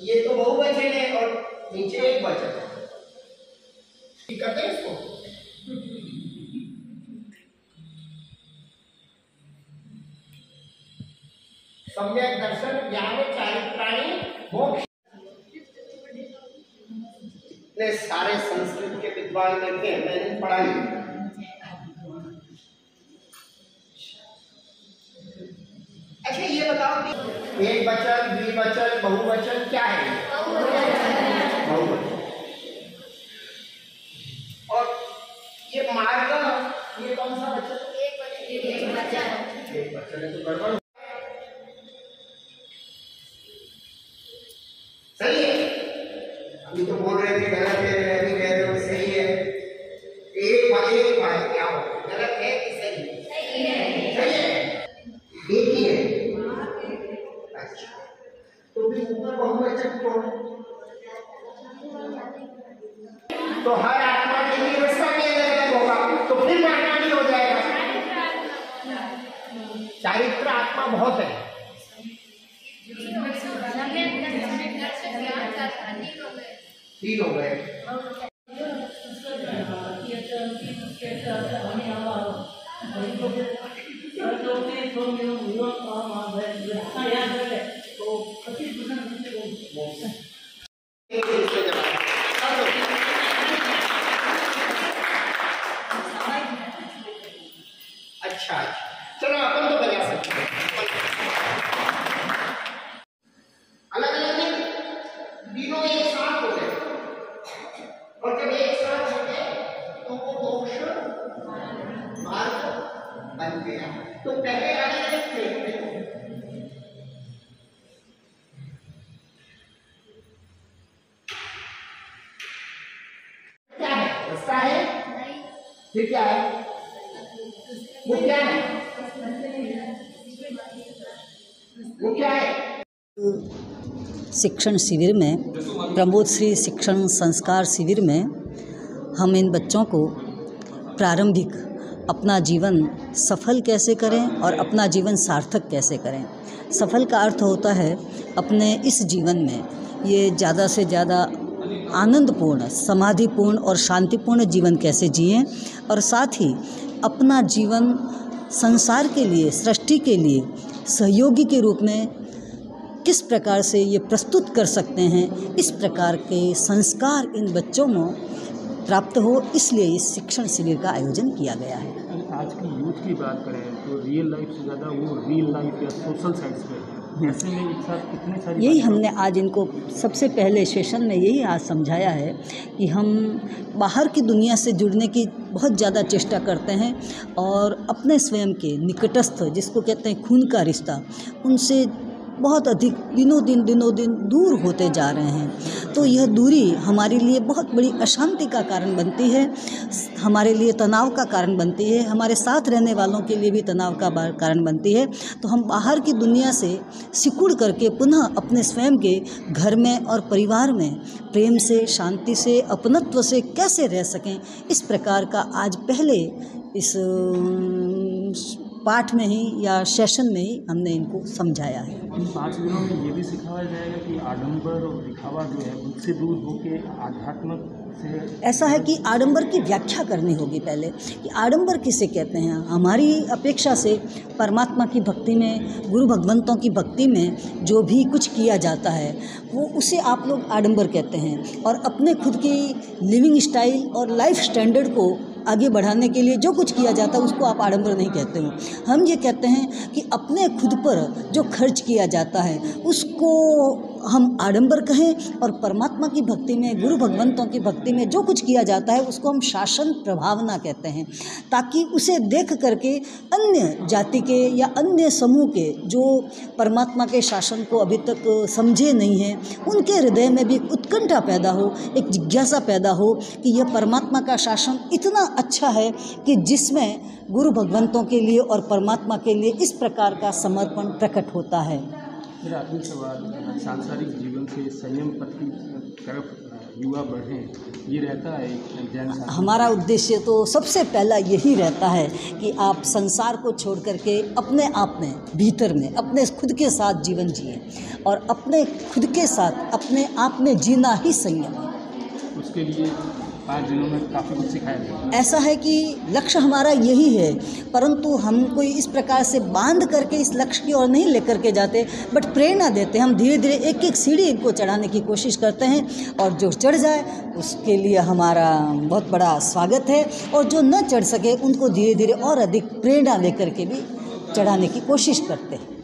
ये तो बहुवचन है और नीचे एक वचन है। ठीक करते हैं इसको? सम्यक दर्शन ज्ञान चारित्राणी मोक्ष। ने सारे संस्कृत के विद्वान करके हैं मैंने पढ़ाई अच्छा ये बताओ कि एक वचन द्विवचन बहुवचन क्या है? बहुवचन। और ये मार्ग ये कौन सा वचन? एक वचन है तो गड़बड़ तो हर आत्मा के लिए रास्ता भी अलग अलग होगा तो फिर मानना नहीं हो जाएगा। चारित्र आत्मा बहुत है। तीन हो गए। एक मोक्ष मार्ग बन गया तो पहले क्या है रास्ता है फिर क्या है वो क्या है वो क्या है शिक्षण शिविर में प्रमोद श्री शिक्षण संस्कार शिविर में हम इन बच्चों को प्रारंभिक, अपना जीवन सफल कैसे करें और अपना जीवन सार्थक कैसे करें? सफल का अर्थ होता है अपने इस जीवन में ये ज़्यादा से ज़्यादा आनंदपूर्ण, समाधिपूर्ण और शांतिपूर्ण जीवन कैसे जिएँ और साथ ही अपना जीवन संसार के लिए, सृष्टि के लिए, सहयोगी के रूप में किस प्रकार से ये प्रस्तुत कर सकते हैं? इस प्रकार के संस्कार इन बच्चों में प्राप्त हो इसलिए इस शिक्षण शिविर का आयोजन किया गया है। आज की यूथ की बात करें तो रियल लाइफ से ज़्यादा वो रियल लाइफ या सोशल ऐसे में एक साथ कितने सारी यही हमने आज इनको सबसे पहले सेशन में यही आज समझाया है कि हम बाहर की दुनिया से जुड़ने की बहुत ज़्यादा चेष्टा करते हैं और अपने स्वयं के निकटस्थ जिसको कहते हैं खून का रिश्ता उनसे बहुत अधिक दिनों दिन दिनों दिन दूर होते जा रहे हैं। तो यह दूरी हमारे लिए बहुत बड़ी अशांति का कारण बनती है, हमारे लिए तनाव का कारण बनती है, हमारे साथ रहने वालों के लिए भी तनाव का कारण बनती है। तो हम बाहर की दुनिया से सिकुड़ करके पुनः अपने स्वयं के घर में और परिवार में प्रेम से, शांति से, अपनत्व से कैसे रह सकें, इस प्रकार का आज पहले इस पाठ में ही या सेशन में ही हमने इनको समझाया है। इन पाँच दिनों में ये भी सिखाया जाएगा कि आडंबर और दिखावा जो है उससे दूर होके आध्यात्मिक से ऐसा है कि आडंबर की व्याख्या करनी होगी पहले कि आडंबर किसे कहते हैं? हमारी अपेक्षा से परमात्मा की भक्ति में गुरु भगवंतों की भक्ति में जो भी कुछ किया जाता है वो उसे आप लोग आडंबर कहते हैं। और अपने खुद की लिविंग स्टाइल और लाइफ स्टैंडर्ड को आगे बढ़ाने के लिए जो कुछ किया जाता है, उसको आप आडंबर नहीं कहते हो। हम ये कहते हैं कि अपने खुद पर जो खर्च किया जाता है, उसको हम आडंबर कहें और परमात्मा की भक्ति में, गुरु भगवंतों की भक्ति में जो कुछ किया जाता है, उसको हम शासन प्रभावना कहते हैं, ताकि उसे देख करके अन्य जाति के या अन्य समूह के जो परमात्मा के शासन को अभी तक समझे नहीं हैं, उनके हृदय में भी उत्कंठा पैदा हो, एक जिज्ञासा पैदा हो कि यह परमात्मा का शासन इतना अच्छा है कि जिसमें गुरु भगवंतों के लिए और परमात्मा के लिए इस प्रकार का समर्पण प्रकट होता है। सवाल सांसारिक जीवन से संयम पथ की तरफ़ युवा बढ़ें ये रहता है एक जैन हमारा उद्देश्य तो सबसे पहला यही रहता है कि आप संसार को छोड़ करके अपने आप में भीतर में अपने खुद के साथ जीवन जिए और अपने खुद के साथ अपने आप में जीना ही संयम है। उसके लिए पाँच दिनों में काफ़ी कुछ सिखाया गया। ऐसा है कि लक्ष्य हमारा यही है, परंतु हम कोई इस प्रकार से बाँध करके इस लक्ष्य की ओर नहीं लेकर के जाते बट प्रेरणा देते। हम धीरे धीरे एक एक सीढ़ी इनको चढ़ाने की कोशिश करते हैं और जो चढ़ जाए, उसके लिए हमारा बहुत बड़ा स्वागत है और जो न चढ़ सके, उनको धीरे धीरे और अधिक प्रेरणा लेकर के भी चढ़ाने की कोशिश करते हैं।